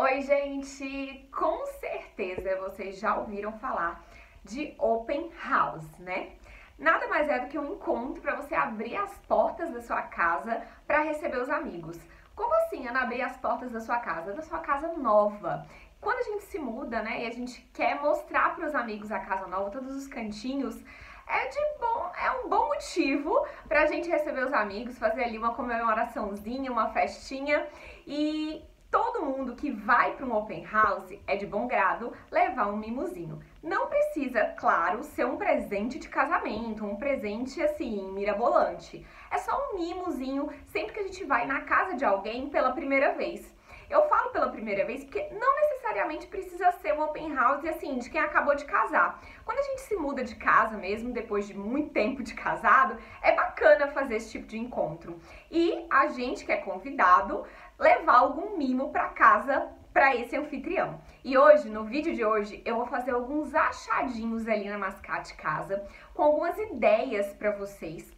Oi, gente! Com certeza vocês já ouviram falar de Open House, né? Nada mais é do que um encontro para você abrir as portas da sua casa para receber os amigos. Como assim, Ana, abrir as portas da sua casa? Da sua casa nova. Quando a gente se muda, né, e a gente quer mostrar para os amigos a casa nova, todos os cantinhos, é de bom, é um bom motivo para a gente receber os amigos, fazer ali uma comemoraçãozinha, uma festinha e todo mundo que vai para um open house é de bom grado levar um mimozinho. Não precisa, claro, ser um presente de casamento, um presente assim, mirabolante. É só um mimozinho sempre que a gente vai na casa de alguém pela primeira vez. Eu falo pela primeira vez porque não necessariamente precisa ser um open house assim, de quem acabou de casar. Quando a gente se muda de casa mesmo, depois de muito tempo de casado, é bacana fazer esse tipo de encontro. E a gente que é convidado, levar algum mimo para casa para esse anfitrião. E hoje, no vídeo de hoje, eu vou fazer alguns achadinhos ali na Mascate Casa, com algumas ideias para vocês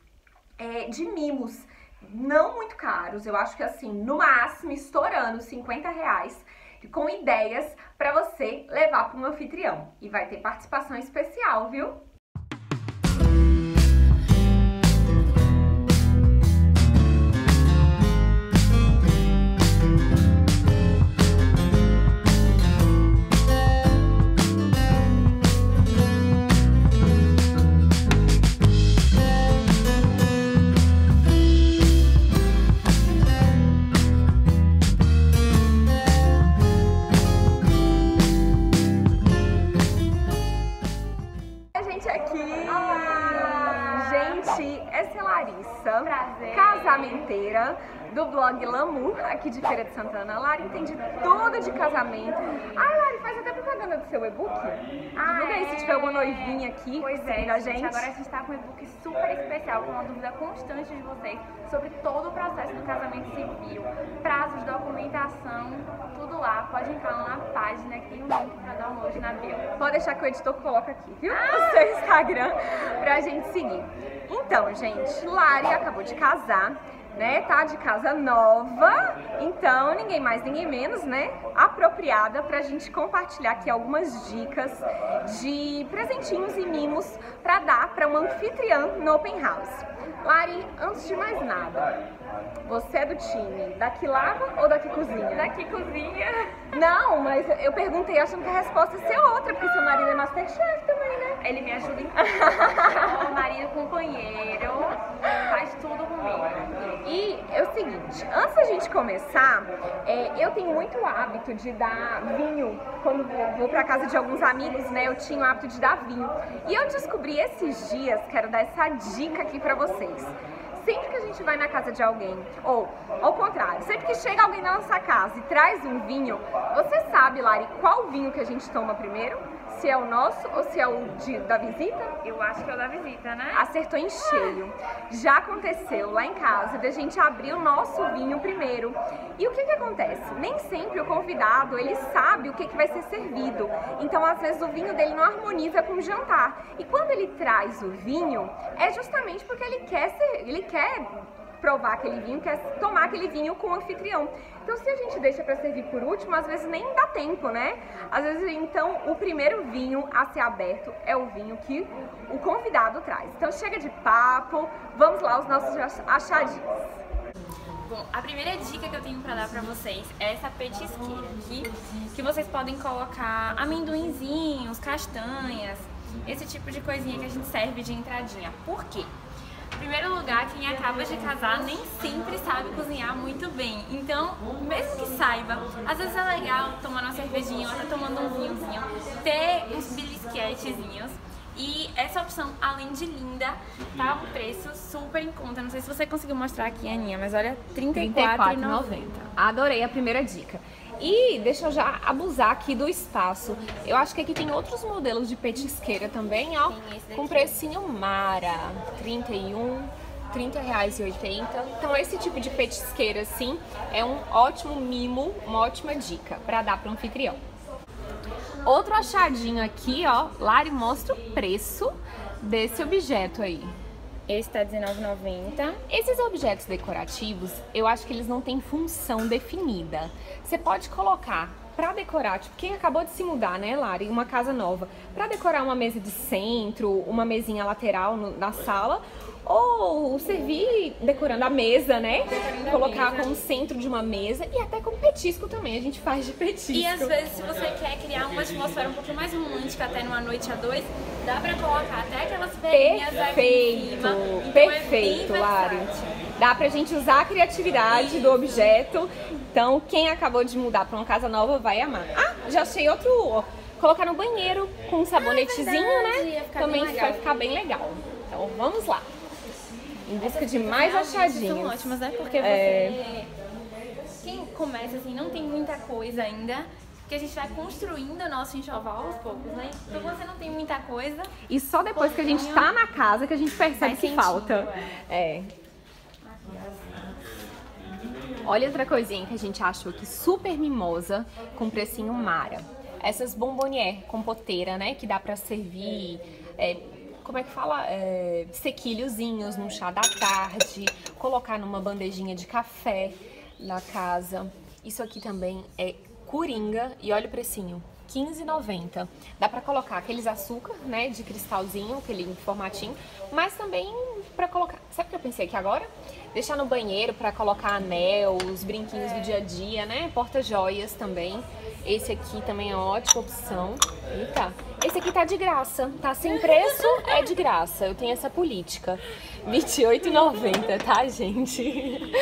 é, de mimos não muito caros, eu acho que assim, no máximo estourando 50 reais, com ideias para você levar para um anfitrião. E vai ter participação especial, viu? Casamenteira do blog Lamu, aqui de Feira de Santana. Lari entende tudo de casamento. Ai, Lari, faz até propaganda do seu e-book. Ah, Divulga aí se tiver alguma noivinha aqui pois é, a gente. Agora a gente tá com um e-book super especial, com uma dúvida constante de vocês sobre todo o processo do casamento civil, prazos, documentação, tudo lá. Pode entrar lá na página que tem um link pra download na bio. Pode deixar que o editor coloca aqui, viu? Ah. O seu Instagram pra gente seguir. Então, gente, Lari acabou de casar, né? Tá de casa nova, então ninguém mais, ninguém menos, né? Apropriada pra gente compartilhar aqui algumas dicas de presentinhos e mimos pra dar pra uma anfitriã no Open House. Lari, antes de mais nada, você é do time daqui lava ou daqui cozinha? Daqui cozinha. Não, mas eu perguntei achando que a resposta ia ser outra, porque seu marido é Masterchef também, né? Ele me ajuda em tudo. marido companheiro, faz tudo comigo. E é o seguinte, antes da gente começar, é, eu tenho muito hábito de dar vinho. Quando vou, vou pra casa de alguns amigos, né, eu tinha o hábito de dar vinho. E eu descobri esses dias, quero dar essa dica aqui pra vocês sempre que a gente vai na casa de alguém, ou ao contrário, sempre que chega alguém na nossa casa e traz um vinho, você sabe, Lari, qual vinho que a gente toma primeiro? Se é o nosso ou se é o de, da visita? Eu acho que é o da visita, né? Acertou em cheio. Já aconteceu lá em casa da gente abrir o nosso vinho primeiro. E o que que acontece? Nem sempre o convidado, ele sabe o que que vai ser servido. Então, às vezes, o vinho dele não harmoniza com o jantar. E quando ele traz o vinho, é justamente porque ele quer ser, ele quer provar aquele vinho, quer tomar aquele vinho com o anfitrião. Então, se a gente deixa para servir por último, às vezes nem dá tempo, né? Às vezes, então, o primeiro vinho a ser aberto é o vinho que o convidado traz. Então, chega de papo, vamos lá os nossos achadinhos. Bom, a primeira dica que eu tenho para dar para vocês é essa petisqueira aqui, que vocês podem colocar amendoinzinhos, castanhas, esse tipo de coisinha que a gente serve de entradinha. Por quê? Primeiro lugar, quem acaba de casar nem sempre sabe cozinhar muito bem. Então, mesmo que saiba, às vezes é legal tomar uma cervejinha ou até tomando um vinhozinho, ter uns belisquetezinhos. E essa opção, além de linda, tá um preço super em conta. Não sei se você conseguiu mostrar aqui, Aninha, mas olha, R$34,90. Adorei a primeira dica. E deixa eu já abusar aqui do espaço. Eu acho que aqui tem outros modelos de petisqueira também, ó. Com precinho Mara, 31 R$30,80. Então esse tipo de petisqueira assim é um ótimo mimo, uma ótima dica para dar para anfitrião. Outro achadinho aqui, ó, Lari mostra o preço desse objeto aí. Esse tá R$19,90. Esses objetos decorativos, eu acho que eles não têm função definida. Você pode colocar pra decorar, tipo, quem acabou de se mudar, né, Lari, uma casa nova, pra decorar uma mesa de centro, uma mesinha lateral no, na sala, ou servir decorando a mesa, né? Decorando Colocar mesa. como centro de uma mesa e até como petisco também, a gente faz de petisco. E às vezes, se você quer criar uma atmosfera um pouquinho mais romântica, até numa noite a dois, dá pra colocar até aquelas velhinhas aqui em Perfeito, cima. Então, é perfeito, bem Lari. Dá pra gente usar a criatividade do objeto. Então, quem acabou de mudar pra uma casa nova vai amar. Ah, já achei outro. Colocar no banheiro com um sabonetezinho, verdade, né? ia ficar Também vai ficar bem legal. Então, vamos lá. Em busca de mais Realmente São achadinhos. ótimas, né? Porque você. É. Quem começa assim, não tem muita coisa ainda. Porque a gente vai construindo o nosso enxoval aos poucos, né? Então você não tem muita coisa. E só depois que a gente tá na casa que a gente percebe que falta. É. Olha outra coisinha que a gente achou aqui, super mimosa, com precinho Mara. Essas bombonier compoteira, né, que dá pra servir, é, como é que fala? É, sequilhozinhos no chá da tarde, colocar numa bandejinha de café na casa. Isso aqui também é coringa e olha o precinho. 15,90. Dá pra colocar aqueles açúcar, né, de cristalzinho, aquele formatinho, mas também pra colocar. Sabe o que eu pensei aqui agora? Deixar no banheiro pra colocar anel, os brinquinhos do dia a dia, né? Porta-joias também. Esse aqui também é uma ótima opção. Eita. Esse aqui tá de graça, tá sem preço, é de graça. Eu tenho essa política. R$ 28,90, tá, gente?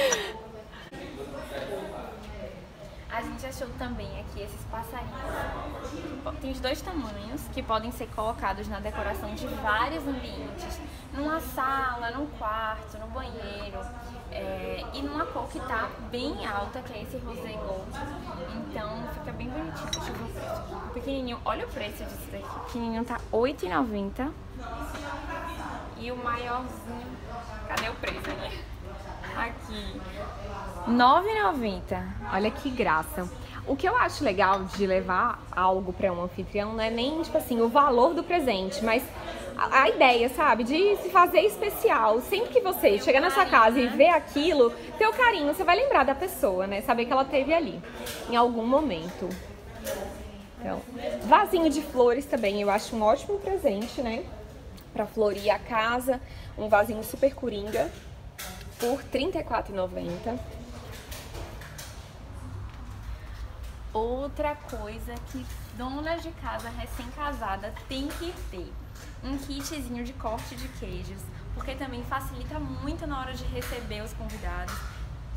A gente achou também aqui esses passarinhos. Tem os dois tamanhos que podem ser colocados na decoração de vários ambientes. Numa sala, num quarto, no banheiro. é, e numa cor que tá bem alta, que é esse rosé gold. Então fica bem bonitinho. Deixa eu ver o pequenininho, olha o preço disso daqui. O pequenininho tá R$ 8,90. E o maiorzinho, cadê o preço aí? Aqui. R$ 9,90. Olha que graça. O que eu acho legal de levar algo para um anfitrião não é nem, tipo assim, o valor do presente, mas a, a ideia, sabe? De se fazer especial. Sempre que você chegar na sua casa e ver aquilo, ter o carinho, você vai lembrar da pessoa, né? Saber que ela teve ali, em algum momento. Então, vasinho de flores também, eu acho um ótimo presente, né? Pra florir a casa. Um vasinho super coringa por R$ 34,90. Outra coisa que donas de casa recém-casada tem que ter um kitzinho de corte de queijos, porque também facilita muito na hora de receber os convidados.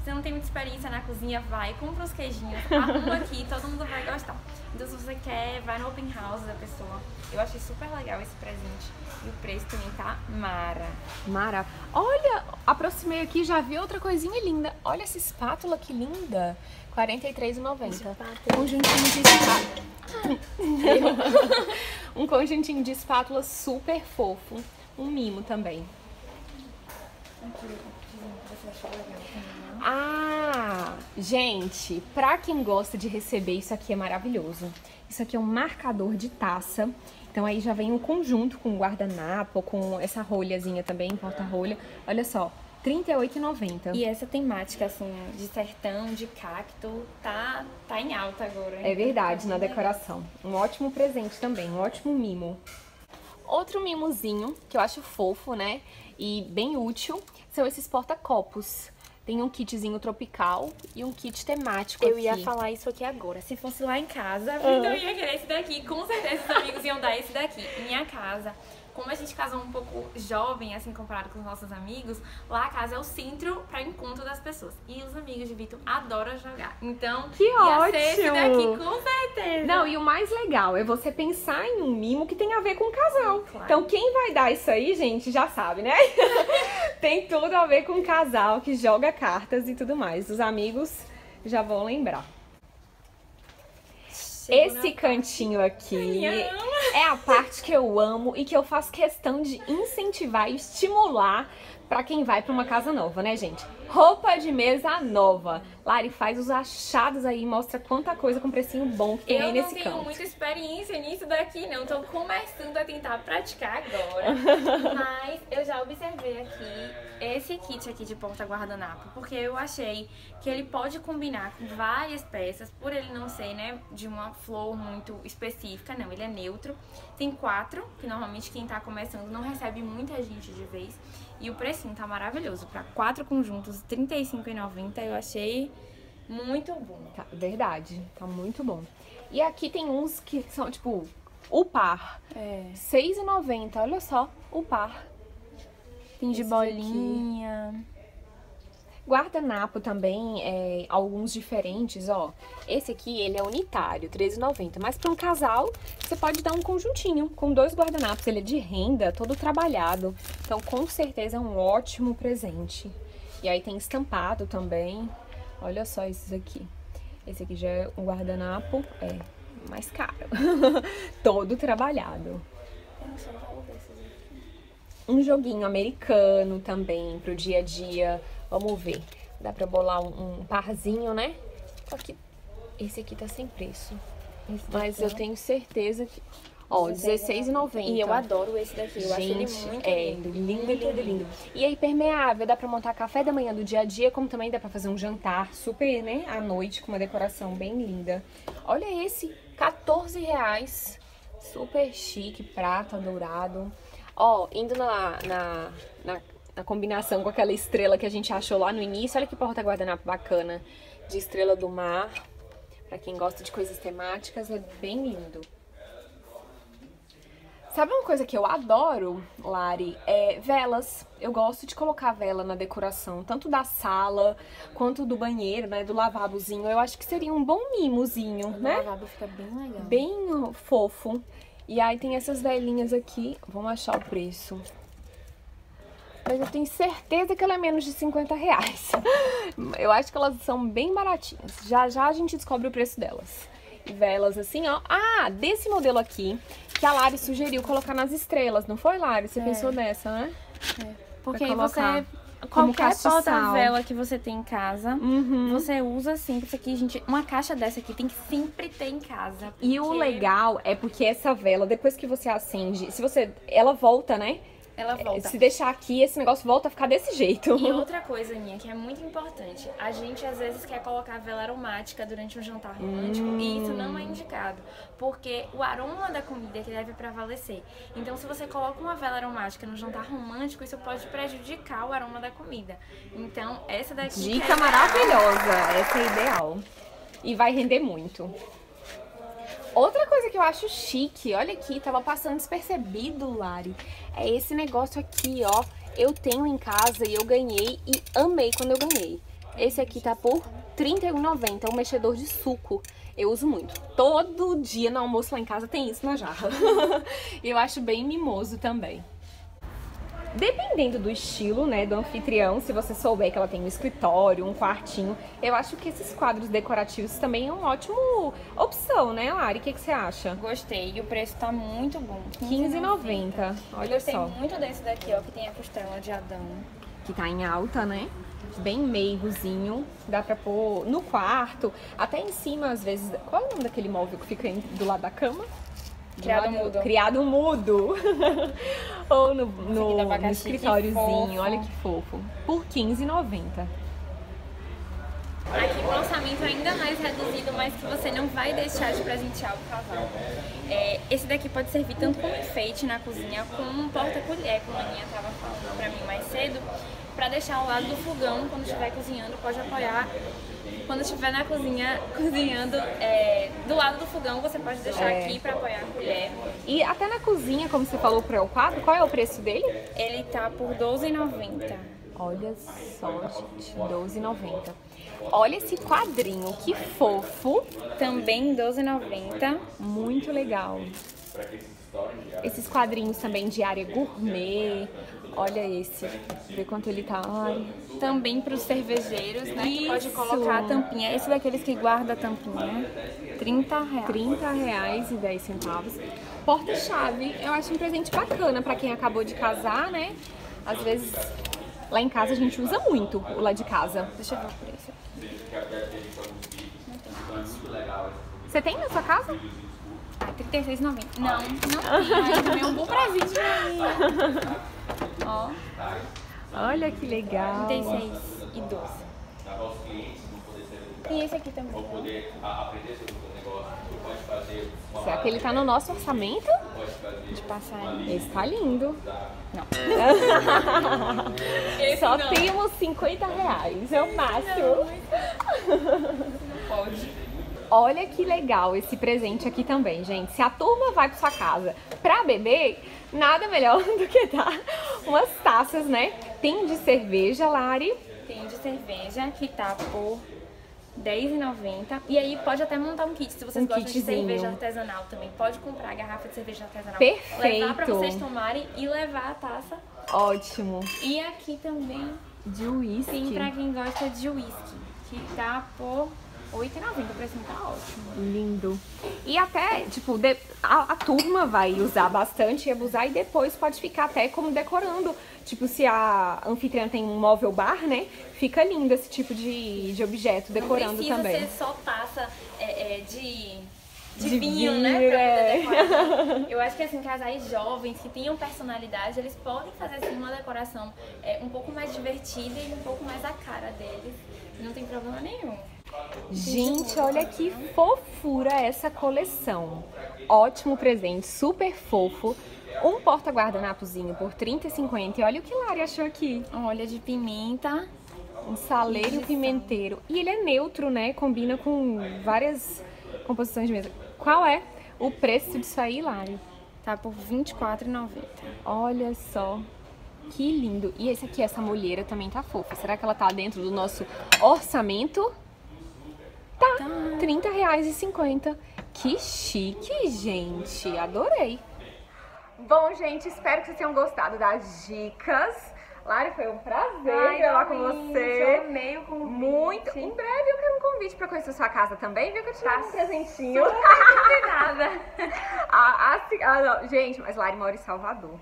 Você não tem muita experiência na cozinha, vai, compra os queijinhos, arruma aqui, todo mundo vai gostar. Então se você quer, vai no open house da pessoa. Eu achei super legal esse presente. E o preço também tá mara. Mara, olha, aproximei aqui já vi outra coisinha linda. Olha essa espátula que linda. R$ 43,90. Conjuntinho de espátula. um conjuntinho de espátula super fofo. Um mimo também. Ah, gente, pra quem gosta de receber, isso aqui é maravilhoso. Isso aqui é um marcador de taça. Então aí já vem um conjunto com guardanapo, com essa rolhazinha também, porta-rolha. Olha só, R$ 38,90. E essa temática, assim, de sertão, de cacto, tá, tá em alta agora. É verdade, na decoração. Um ótimo presente também, um ótimo mimo. Outro mimozinho que eu acho fofo, né? E bem útil, são esses porta-copos. Tem um kitzinho tropical e um kit temático Eu aqui. ia falar isso aqui agora. Se fosse lá em casa, eu ia querer esse daqui. Com certeza os amigos iam dar esse daqui. Minha casa, como a gente casou um pouco jovem, assim, comparado com os nossos amigos, lá a casa é o centro para encontro das pessoas. E os amigos de Vitor adoram jogar. Então, Que ser esse ótimo! daqui, com certeza. Não, e o mais legal é você pensar em um mimo que tem a ver com o casal. Claro. Então, quem vai dar isso aí, gente, já sabe, né? tem tudo a ver com o casal que joga cartas e tudo mais. Os amigos já vão lembrar. Esse cantinho aqui. É a parte que eu amo e que eu faço questão de incentivar e estimular para quem vai para uma casa nova, né, gente? Roupa de mesa nova. Lari, faz os achados aí, mostra quanta coisa com precinho bom que tem eu aí nesse canto. Eu não tenho muita experiência nisso daqui, não. Tô começando a tentar praticar agora. Mas eu já observei aqui esse kit aqui de porta guardanapo, porque eu achei que ele pode combinar com várias peças, por ele não ser, né, de uma flor muito específica, não, ele é neutro. Tem quatro, que normalmente quem tá começando não recebe muita gente de vez. E o precinho tá maravilhoso. Para quatro conjuntos, R$ 35,90, eu achei muito bom. Tá, verdade, tá muito bom. E aqui tem uns que são, tipo, o par. É. R$ 6,90, olha só, o par. Tem de Esse bolinha. Aqui. Guardanapo também, é, alguns diferentes, ó. Esse aqui, ele é unitário, R$13,90. Mas para um casal, você pode dar um conjuntinho com dois guardanapos. Ele é de renda, todo trabalhado. Então, com certeza, é um ótimo presente. E aí tem estampado também. Olha só esses aqui. Esse aqui já é um guardanapo, é mais caro. todo trabalhado. Um joguinho americano também, pro dia a dia Vamos ver. Dá pra bolar um, um parzinho, né? Só que esse aqui tá sem preço. Esse Mas eu tenho certeza que... Ó, R$16,90. E eu adoro esse daqui. Eu Gente, acho ele muito é, lindo. Lindo, lindo, lindo. E aí, permeável, dá pra montar café da manhã do dia a dia, como também dá pra fazer um jantar super, né? À noite, com uma decoração bem linda. Olha esse, R$14,00. Super chique, prata, dourado. Ó, indo na, na, na a combinação com aquela estrela que a gente achou lá no início. Olha que porta-guardanapo bacana de estrela do mar. Pra quem gosta de coisas temáticas, é bem lindo. Sabe uma coisa que eu adoro, Lari? É velas. Eu gosto de colocar vela na decoração, tanto da sala quanto do banheiro, né? Do lavabozinho. Eu acho que seria um bom mimozinho, o né? O lavabo fica bem legal. Bem fofo. E aí tem essas velinhas aqui. Vamos achar o preço mas eu tenho certeza que ela é menos de 50 reais. Eu acho que elas são bem baratinhas. Já já a gente descobre o preço delas. E velas assim, ó. Ah, desse modelo aqui, que a Lari sugeriu colocar nas estrelas, não foi, Lari? Você é. pensou nessa, né? É. Porque aí você qualquer porta-vela que você tem em casa, uhum. você usa sempre isso aqui, gente. Uma caixa dessa aqui tem que sempre ter em casa. Porque... E o legal é porque essa vela, depois que você acende, se você. Ela volta, né? Ela volta. Se deixar aqui, esse negócio volta a ficar desse jeito. E outra coisa, Aninha, que é muito importante. A gente, às vezes, quer colocar vela aromática durante um jantar romântico hum. e isso não é indicado. Porque o aroma da comida é que deve prevalecer. Então, se você coloca uma vela aromática no jantar romântico, isso pode prejudicar o aroma da comida. Então, essa daqui... Dica é maravilhosa. Essa é ideal. E vai render muito. Outra coisa que eu acho chique, olha aqui, tava passando despercebido, Lari, é esse negócio aqui, ó. Eu tenho em casa e eu ganhei e amei quando eu ganhei. Esse aqui tá por R$31,90, é um mexedor de suco. Eu uso muito. Todo dia no almoço lá em casa tem isso na jarra. e eu acho bem mimoso também. Dependendo do estilo, né, do anfitrião, se você souber que ela tem um escritório, um quartinho, eu acho que esses quadros decorativos também é uma ótima opção, né, Lari? O que, que você acha? Gostei. E o preço tá muito bom. R$15,90. Olha eu só. Gostei muito desse daqui, ó, que tem a costela de Adão. Que tá em alta, né? Bem meigozinho. Dá pra pôr no quarto, até em cima, às vezes. Qual é o nome daquele móvel que fica do lado da cama? Criado lado, mudo. Criado mudo. Ou no, no, no escritóriozinho, olha que fofo. Por R$15,90. Aqui o lançamento ainda mais reduzido, mas que você não vai deixar de presentear o casal. É, esse daqui pode servir tanto como enfeite na cozinha, como um porta-colher, como a Aninha estava falando pra mim mais cedo, para deixar ao lado do fogão, quando estiver cozinhando, pode apoiar quando estiver na cozinha cozinhando, é, do lado do fogão, você pode deixar é. aqui para apoiar a colher. E até na cozinha, como você falou para o quadro, qual é o preço dele? Ele tá por R$12,90. Olha só, gente, R$12,90. Olha esse quadrinho, que fofo. Também R$12,90. Muito legal. Esses quadrinhos também de área gourmet. Olha esse, vê quanto ele tá. Ai. Também para os cervejeiros, né? Isso. Que pode colocar a tampinha. Esse daqueles que guarda a tampinha. 30 reais. 30 reais e 10 centavos. Porta-chave, eu acho um presente bacana para quem acabou de casar, né? Às vezes Lá em casa a gente usa muito o lá de casa. Deixa eu ver o preço aqui. Você tem na sua casa? Ah, R$36,90. Não, não tem. Também é um bom presente pra mim. Ó, Olha que legal. 36 e 12. E esse aqui também. Será que ele tá no nosso orçamento? De passar Esse tá lindo. Não. Só não. temos 50 reais, é o máximo. Pode. Olha que legal esse presente aqui também, gente. Se a turma vai pra sua casa pra beber, nada melhor do que dar umas taças, né? Tem de cerveja, Lari. Tem de cerveja que tá por R$10,90. E aí pode até montar um kit. Se vocês Um gostam de kitzinho. cerveja artesanal também, pode comprar a garrafa de cerveja artesanal. Perfeito. Levar pra vocês tomarem e levar a taça. Ótimo. E aqui também De uísque. tem pra quem gosta de whisky, que tá por R$8,90. O preço tá ótimo. Lindo. E até, tipo, de- a, a turma vai usar bastante e abusar e depois pode ficar até como decorando. Tipo, se a anfitriã tem um móvel bar, né? Fica lindo esse tipo de, de objeto decorando Não precisa também. ser só taça é, é, de, de, De vinho, vinho, né? É. Eu acho que assim, casais jovens que tenham personalidade, eles podem fazer assim, uma decoração é, um pouco mais divertida e um pouco mais a cara deles. Não tem problema nenhum. Gente, olha que fofura essa coleção. Ótimo presente, super fofo. Um porta-guardanapozinho por R$30,50. E olha o que Lari achou aqui. Olha de pimenta. Um saleiro pimenteiro. E ele é neutro, né? Combina com várias composições de mesa. Qual é o preço disso aí, Lari? Tá por R$24,90. Olha só. Que lindo. E esse aqui, essa molheira também tá fofa. Será que ela tá dentro do nosso orçamento? Tá. R$30,50. Que chique, gente. Adorei. Bom, gente, espero que vocês tenham gostado das dicas. Lari, foi um prazer gravar com você. amei o convite. Muito. Em breve eu quero convite pra conhecer sua casa também, viu? Que eu te dava um presentinho. nada. Ah, assim- ah. Gente, mas Lari mora em Salvador.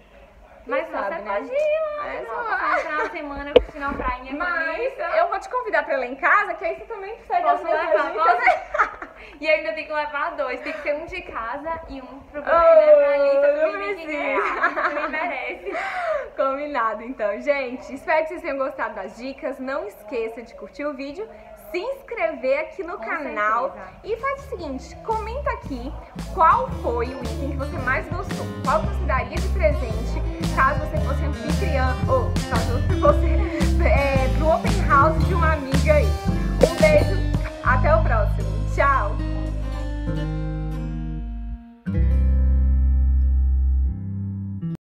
Mas Quem sabe, você né? pode ir lá. É, É, um final de semana curtindo a prainha Mas eu vou te convidar pra lá em casa, que aí você também segue as Posso minhas levar, posso? E ainda tem que levar dois. Tem que ser um de casa e um pro bebê, Oh, né? Pra não precisa. me merece. Combinado, então. Gente, espero que vocês tenham gostado das dicas. Não esqueça de curtir o vídeo, se inscrever aqui no Com canal certeza. e faz o seguinte, comenta aqui qual foi o item que você mais gostou, qual você daria de presente caso você fosse anfitriã ou caso você fosse é, pro open house de uma amiga aí. Um beijo, até o próximo!